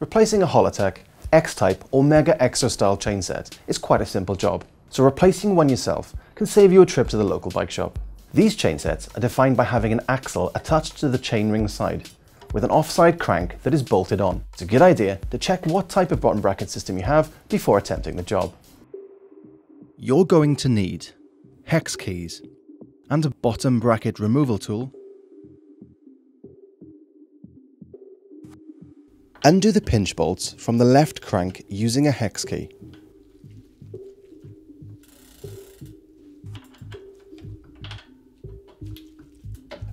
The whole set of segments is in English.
Replacing a Hollowtech, X-Type or Mega Exo style chainset is quite a simple job, so replacing one yourself can save you a trip to the local bike shop. These chainsets are defined by having an axle attached to the chainring side, with an offside crank that is bolted on. It's a good idea to check what type of bottom bracket system you have before attempting the job. You're going to need hex keys and a bottom bracket removal tool Undo the pinch bolts from the left crank using a hex key.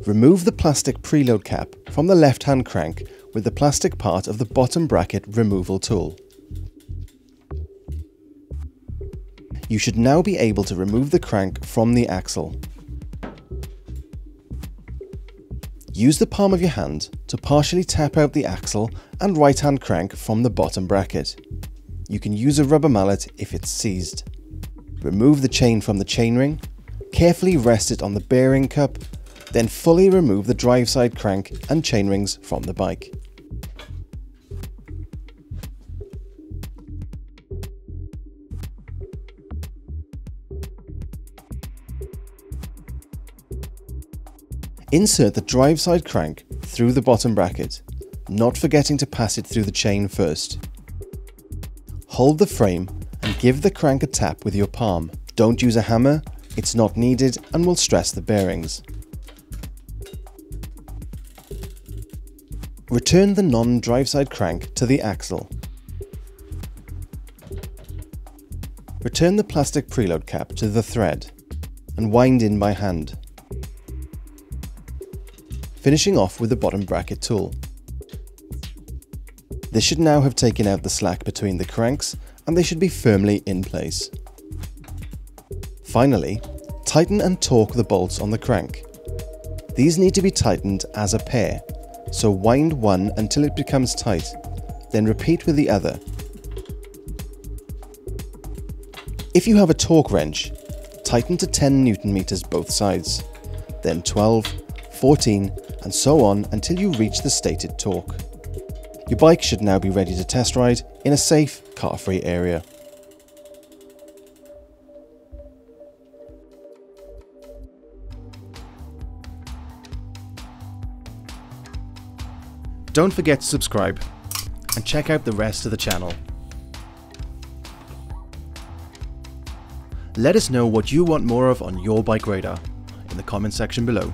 Remove the plastic preload cap from the left hand crank with the plastic part of the bottom bracket removal tool. You should now be able to remove the crank from the axle. Use the palm of your hand to partially tap out the axle and right hand crank from the bottom bracket. You can use a rubber mallet if it's seized. Remove the chain from the chainring, carefully rest it on the bearing cup, then fully remove the drive side crank and chainrings from the bike. Insert the drive side crank through the bottom bracket, not forgetting to pass it through the chain first. Hold the frame and give the crank a tap with your palm. Don't use a hammer, it's not needed and will stress the bearings. Return the non-drive side crank to the axle. Return the plastic preload cap to the thread and wind in by hand finishing off with the bottom bracket tool. This should now have taken out the slack between the cranks and they should be firmly in place. Finally, tighten and torque the bolts on the crank. These need to be tightened as a pair, so wind one until it becomes tight, then repeat with the other. If you have a torque wrench, tighten to 10 newton meters both sides, then 12, 14 and so on until you reach the stated torque. Your bike should now be ready to test ride in a safe, car-free area. Don't forget to subscribe and check out the rest of the channel. Let us know what you want more of on your BikeRadar in the comment section below.